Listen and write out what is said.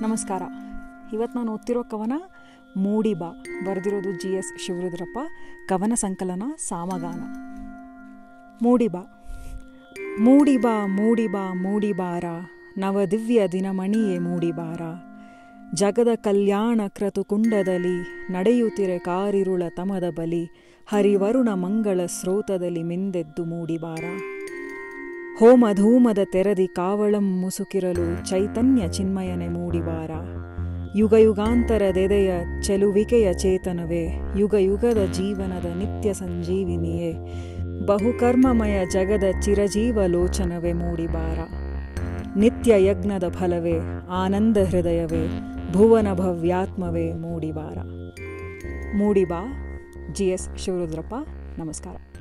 ನಮಸ್ಕಾರ. ಇವತ್ತು ನಾನು ಓದ್ತಿರೋ ಕವನ ಮೂಡಿಬ ಬರೆದಿರೋದು ಜಿ ಎಸ್ ಶಿವರುದ್ರಪ್ಪ. ಕವನ ಸಂಕಲನ ಸಾಮಗಾನ. ಮೂಡಿಬ ಮೂಡಿಬ ಮೂಡಿಬ ಮೂಡಿಬಾರ ನವದಿವ್ಯ ದಿನಮಣಿಯೇ ಮೂಡಿಬಾರ ಜಗದ ಕಲ್ಯಾಣ ಕ್ರತು ಕುಂಡದಲ್ಲಿ ನಡೆಯುತ್ತಿರೆ ಕಾರಿರುಳ ತಮದ ಬಲಿ. ಹರಿವರುಣ ಮಂಗಳ ಸ್ರೋತದಲ್ಲಿ ಮಿಂದೆದ್ದು ಮೂಡಿಬಾರ ಹೋಮ ಧೂಮದ ತೆರದಿ ಕಾವಳಂ ಮುಸುಕಿರಲು ಚೈತನ್ಯ ಚಿನ್ಮಯನೆ ಮೂಡಿವಾರ ಯುಗ ಯುಗಾಂತರದೆದೆಯ ಚೆಲುವಿಕೆಯ ಚೇತನವೇ ಯುಗ ಯುಗದ ಜೀವನದ ನಿತ್ಯ ಸಂಜೀವಿನಿಯೇ. ಬಹುಕರ್ಮಮಯ ಜಗದ ಚಿರಜೀವ ಲೋಚನವೇ ಮೂಡಿಬಾರ ನಿತ್ಯ ಯಜ್ಞದ ಫಲವೇ, ಆನಂದ ಹೃದಯವೇ, ಭುವನ ಭವ್ಯಾತ್ಮವೇ ಮೂಡಿಬಾರ ಮೂಡಿಬಾ ಜಿ ಎಸ್ ಶಿವರುದ್ರಪ್ಪ, ನಮಸ್ಕಾರ.